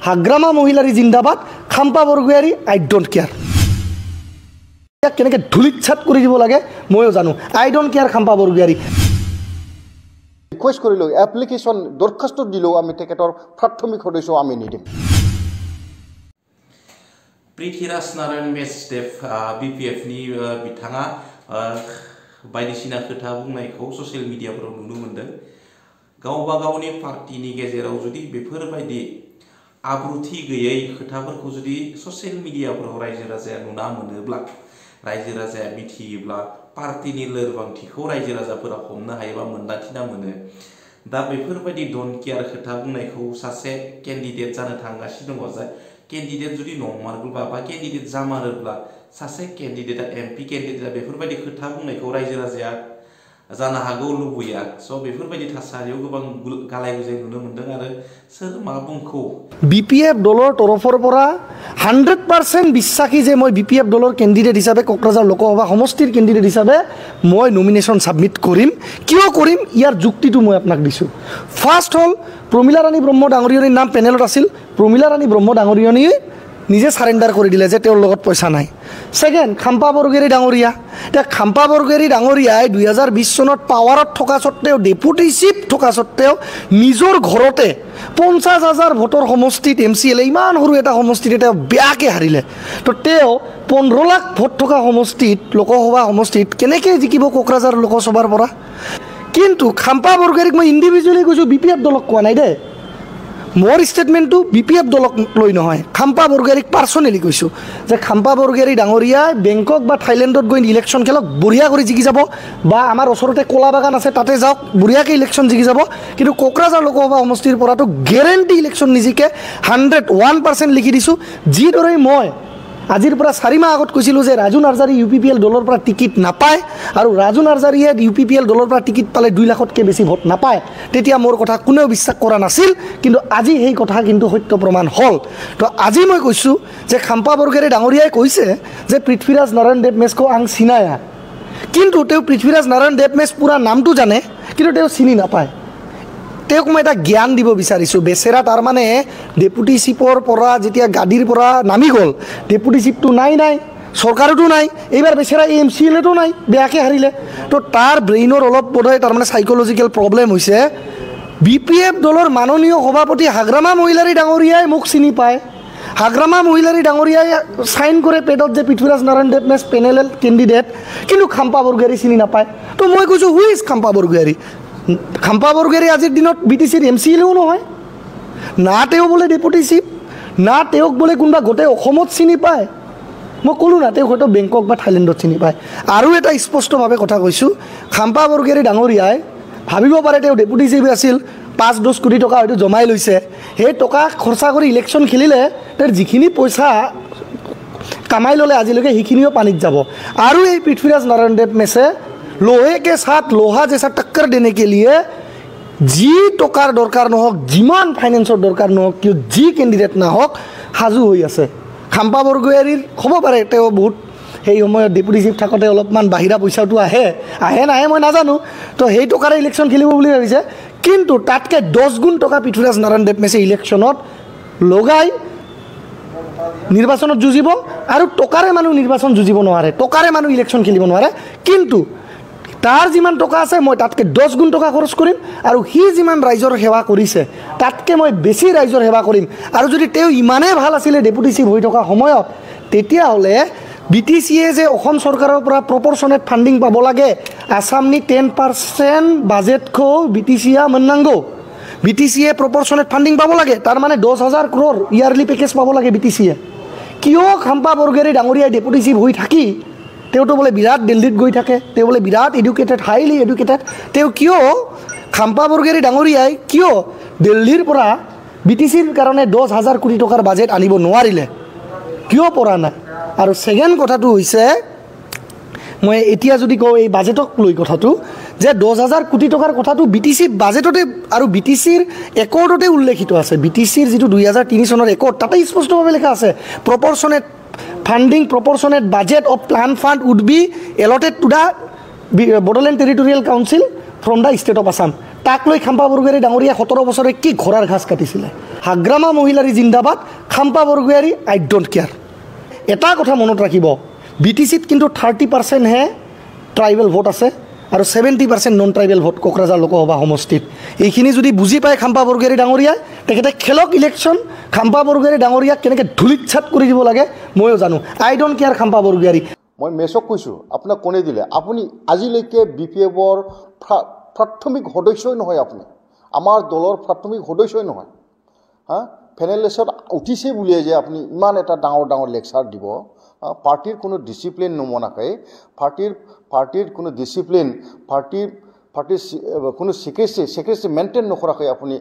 হাগ্ৰামা মহিলাৰী জিন্দাবাদ Khampa Borgoyary I don't care ইয়াক কেনেকৈ ধূলিত ছাট কৰি দিব লাগে ময়ো জানো I don't care Khampa Borgoyary request কৰিলোঁ এপ্লিকেশ্যন দৰখাস্ত দিলেও আমি তেখেতৰ প্ৰাথমিক সদস্য আমি নিদিম Prithviraj Narayan Mesdev B P F नि बिथाङा बायदिसिना खोथा बुंनायखौ ससियेल मिडियाफोराव नुनो मोन्दों गावबा गावनि पार्टिनि गेजेराव जुदि बेफोरबायदि आब्रुथि गैयै खोथाफोरखौ जुदि ससियेल मिडियाफोराव रायजो राजाया नुना मोनोब्ला, रायजो राजाया मिथियोब्ला पार्टिनि लोरबांथिखौ रायजो राजाफोरा हमनो हायोबा मोन्दांथिना मोनो। दा बेफोरबायदि डन केयार खोथा बुंनायखौ सासे केन्डिडेट जानो थांगासिनो दङ जाय केन्डिडेट जुदि नंमारगौबा बा केन्डिडेट जामारोब्ला सासे केन्डिडेटआ, एम पि केन्डिडेटआ बेफोरबायदि खोथा बुंनायखौ रायजो राजाया जानो हागौ लुबैया स' बेफोरबायदि थासारियाव गोबां गालाय गुजाय नुनो मोन्दों आरो सोर मा बुंखौ বি পি এফ দলৰ তৰফৰ পৰা হাণ্ড্ৰেড পাৰ্চেণ্ট বিশ্বাসী যে মই বি পি এফ দলৰ কেণ্ডিডেট হিচাপে কোকৰাঝাৰ লোকসভা সমষ্টিৰ কেণ্ডিডেট হিচাপে মই নমিনেশ্যন ছাবমিট কৰিম কিয় কৰিম ইয়াৰ যুক্তিটো মই আপোনাক দিছোঁ ফাৰ্ষ্ট হ'ল প্ৰমীলা ৰাণী ব্ৰহ্ম ডাঙৰীয়নীৰ নাম পেনেলত আছিল প্ৰমীলা ৰাণী ব্ৰহ্ম ডাঙৰীয়নীয়ে নিজে চাৰেণ্ডাৰ কৰি দিলে যে তেওঁৰ লগত পইচা নাই ছেকেণ্ড খাম্পা বৰগেৰী ডাঙৰীয়া এতিয়া খাম্পা বৰগেৰী ডাঙৰীয়াই দুহেজাৰ বিছ চনত পাৱাৰত থকা স্বত্তেও ডেপুটি চিফ থকা স্বত্তেও নিজৰ ঘৰতে পঞ্চাছ হাজাৰ ভোটৰ সমষ্টিত এম চি এল এ ইমান সৰু এটা সমষ্টিত তেওঁ বেয়াকৈ হাৰিলে। তো তেওঁ পোন্ধৰ লাখ ভোট থকা সমষ্টিত লোকসভা সমষ্টিত কেনেকৈ জিকিব কোকৰাঝাৰ লোকসভাৰ পৰা? কিন্তু খাম্পা বৰগেৰীক মই ইণ্ডিভিজুৱেলি কৈছোঁ বি পি এফ দলক কোৱা নাই দেই। মোৰ ষ্টেটমেণ্টটো বি পি এফ দলক লৈ নহয়। খাম্পা বৰগেৰীক পাৰ্চনেলি কৈছোঁ যে খাম্পা বৰগেৰী ডাঙৰীয়াই বেংকক বা থাইলেণ্ডত গৈ ইলেকশ্যন খেলক বঢ়িয়া কৰি জিকি যাব। বা আমাৰ ওচৰতে কলা বাগান আছে তাতে যাওক বঢ়িয়াকৈ ইলেকশ্যন জিকি যাব। কিন্তু কোকৰাঝাৰ লোকসভা সমষ্টিৰ পৰাতো গেৰেণ্টি ইলেকশ্যন নিজিকে হাণ্ড্ৰেড ওৱান পাৰ্চেণ্ট লিখি দিছোঁ। যিদৰে মই আজিৰ পৰা চাৰি মাহ আগত কৈছিলোঁ যে Raju Narzary U P P L দলৰ পৰা টিকিট নাপায় আৰু ৰাজু নাৰ্জাৰীয়ে ইউ পি পি এল দলৰ পৰা টিকিট পালে দুই লাখতকৈ বেছি ভোট নাপায়। তেতিয়া মোৰ কথা কোনেও বিশ্বাস কৰা নাছিল কিন্তু আজি সেই কথা কিন্তু সত্য প্ৰমাণ হ'ল। তো আজি মই কৈছোঁ যে খাম্পা বৰগেৰে ডাঙৰীয়াই কৈছে যে পৃথ্বীৰাজ নাৰায়ণ দেৱ মেচকো আং চিনায়া। কিন্তু তেওঁ পৃথ্বীৰাজ নাৰায়ণ দেৱ মেচ পূৰা নামটো জানে কিন্তু তেওঁ চিনি নাপায়। তেওঁক মই এটা জ্ঞান দিব বিচাৰিছোঁ। বেচেৰা তাৰমানে ডেপুটি চিফৰ পৰা যেতিয়া গাদীৰ পৰা নামি গ'ল ডেপুটি চিফটো নাই নাই চৰকাৰতো নাই এইবাৰ বেচেৰা এম চি এল এটো নাই বেয়াকৈ হাৰিলে। তো তাৰ ব্ৰেইনৰ অলপ বোধহয় তাৰমানে চাইক'লজিকেল প্ৰব্লেম হৈছে। বি পি এফ দলৰ মাননীয় সভাপতি হাগ্ৰামা মহিলাৰী ডাঙৰীয়াই মোক চিনি পায়। হাগ্ৰামা মহিলাৰী ডাঙৰীয়াই চাইন কৰে পেডত যে পৃথ্বীৰাজ নাৰায়ণ দেৱ মেচ পেনেল কেণ্ডিডেট কিন্তু খাম্পা বৰগোহাৰী চিনি নাপায়। তো মই কৈছোঁ হু ইজ খাম্পা বৰগোহাৰী খাম্পা বৰগোহাৰী আজিৰ দিনত বি টি চিৰ এম চি এলেও নহয়। না তেওঁ বোলে ডেপুটি চিফ না তেওঁক বোলে কোনোবা গোটেই অসমত চিনি পায়। মই ক'লোঁ না তেওঁক হয়তো বেংকক বা থাইলেণ্ডত চিনি পায়। আৰু এটা স্পষ্টভাৱে কথা কৈছোঁ খাম্পা বৰগোহাৰী ডাঙৰীয়াই ভাবিব পাৰে তেওঁ ডেপুটি চিফ আছিল পাঁচ দহ কোটি টকা হয়তো জমাই লৈছে। সেই টকা খৰচা কৰি ইলেকশ্যন খেলিলে তেওঁৰ যিখিনি পইচা কামাই ল'লে আজিলৈকে সেইখিনিও পানীত যাব। আৰু এই পৃথ্বীৰাজ নাৰায়ণ দেৱ মেছে লোহে কে সাথ লোহা জেচা টক্কৰ দেনে কে লিয়ে যি টকাৰ দৰকাৰ নহওক যিমান ফাইনেন্সৰ দৰকাৰ নহওক কিয় যি কেণ্ডিডেট নাহওক সাজু হৈ আছে খাম্পা বৰগোহাৰীৰ হ'ব পাৰে তেওঁ বহুত সেই সময়ত ডেপুটি চিফ থাকোঁতে অলপমান বাহিৰা পইচাটো আহে। আহে নাহে মই নাজানো। তো সেই টকাৰে ইলেকশ্যন খেলিব বুলি ভাবিছে। কিন্তু তাতকৈ দহ গুণ টকা পৃথ্বীৰাজ নাৰায়ণ দেৱ মেছে ইলেকশ্যনত লগাই নিৰ্বাচনত যুঁজিব। আৰু টকাৰে মানুহ নিৰ্বাচন যুঁজিব নোৱাৰে। টকাৰে মানুহ ইলেকশ্যন খেলিব নোৱাৰে। কিন্তু তাৰ যিমান টকা আছে মই তাতকৈ দহ গুণ টকা খৰচ কৰিম আৰু সি যিমান ৰাইজৰ সেৱা কৰিছে তাতকৈ মই বেছি ৰাইজৰ সেৱা কৰিম। আৰু যদি তেওঁ ইমানেই ভাল আছিলে ডেপুটি চিফ হৈ থকা সময়ত তেতিয়াহ'লে বি টি চিয়ে যে অসম চৰকাৰৰ পৰা প্ৰপৰশ্যনেট ফাণ্ডিং পাব লাগে আছামনি টেন পাৰ্চেণ্ট বাজেটখৌ বি টি চিয়া মন্নাংগো বি টি চিয়ে প্ৰপৰশ্যনেট ফাণ্ডিং পাব লাগে তাৰমানে দহ হাজাৰ ক্ৰ'ৰ ইয়াৰলি পেকেজ পাব লাগে বি টি চিয়ে কিয় খাম্পা বৰগেৰী ডাঙৰীয়াই ডেপুটি চিফ হৈ থাকি তেওঁতো বোলে বিৰাট দিল্লীত গৈ থাকে তেওঁ বোলে বিৰাট এডুকেটেড হাইলি এডুকেটেড তেওঁ কিয় খাম্পা বৰগেৰী ডাঙৰীয়াই কিয় দিল্লীৰ পৰা বি টি চিৰ কাৰণে দহ হাজাৰ কোটি টকাৰ বাজেট আনিব নোৱাৰিলে? কিয় পৰা নাই? আৰু ছেকেণ্ড কথাটো হৈছে মই এতিয়া যদি কওঁ এই বাজেটক লৈ কথাটো যে দহ হাজাৰ কোটি টকাৰ কথাটো বি টি চি বাজেটতে আৰু বি টি চিৰ একৰ্ডতে উল্লেখিত আছে। বি টি চিৰ যিটো দুই হাজাৰ তিনি চনৰ একৰ্ড তাতে স্পষ্টভাৱে লিখা আছে proportionate funding proportionate budget of plan fund would be allotted to the Bodoland territorial council from the state of Assam তাক লৈ খাম্পা বৰগোহাৰী ডাঙৰীয়া সোতৰ বছৰে কি ঘোঁৰাৰ ঘাঁচ কাটিছিলে? হাগ্ৰামা মহিলাৰী জিন্দাবাদ Khampa Borgohary I don't care এটা কথা মনত ৰাখিব বি টি চিত কিন্তু থাৰ্টি পাৰ্চেণ্টহে ট্ৰাইবেল ভোট আছে আৰু seventy percent non tribal vote Kokrajhar Lok Sabha সমষ্টিত। এইখিনি যদি বুজি পায় খাম্পা বৰগোহাৰী ডাঙৰীয়াই তেখেতে খেলক ইলেকশ্যন খাম্পা বৰগোহাৰী ডাঙৰীয়াক কেনেকৈ ধূলিত ছাট কৰি দিব লাগে ময়ো জানো। I don't care Khampa Borgohary মই মেচক কৈছোঁ আপোনাক কোনে দিলে? আপুনি আজিলৈকে বি পি এফৰ প্ৰাথমিক সদস্যই নহয় আপুনি। আমাৰ দলৰ প্ৰাথমিক সদস্যই নহয়। হা? ফেনেলেছত উঠিছে বুলিয়ে যে আপুনি ইমান এটা ডাঙৰ ডাঙৰ লেকচাৰ দিব পাৰ্টীৰ কোনো ডিচিপ্লিন নমনাকৈ পাৰ্টীৰ পাৰ্টীৰ কোনো ডিচিপ্লিন পাৰ্টীৰ পাৰ্টীৰ কোনো চিক্ৰেচি চিক্ৰেচি মেইনটেইন নকৰাকৈ আপুনি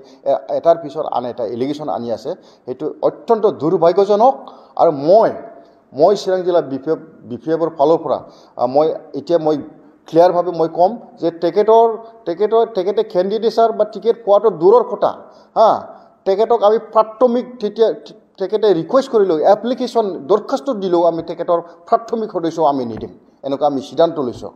এটাৰ পিছত আন এটা এলিগেশ্যন আনি আছে সেইটো অত্যন্ত দুৰ্ভাগ্যজনক আৰু মই মই চিৰাং জিলা B P F B P এফৰ ফালৰ পৰা মই এতিয়া মই ক্লিয়াৰভাৱে মই ক'ম যে তেখেতৰ তেখেতৰ তেখেতে কেণ্ডিডেচাৰ বা টিকেট পোৱাটো দূৰৰ কথা হা তেখেতক আমি প্ৰাথমিক তেতিয়া তেখেতে ৰিকুৱেষ্ট কৰিলোঁ এপ্লিকেশ্যন দৰখাস্ত দিলেও আমি তেখেতৰ প্ৰাথমিক সদস্য আমি নিদিম। এনেকুৱা আমি সিদ্ধান্ত লৈছোঁ।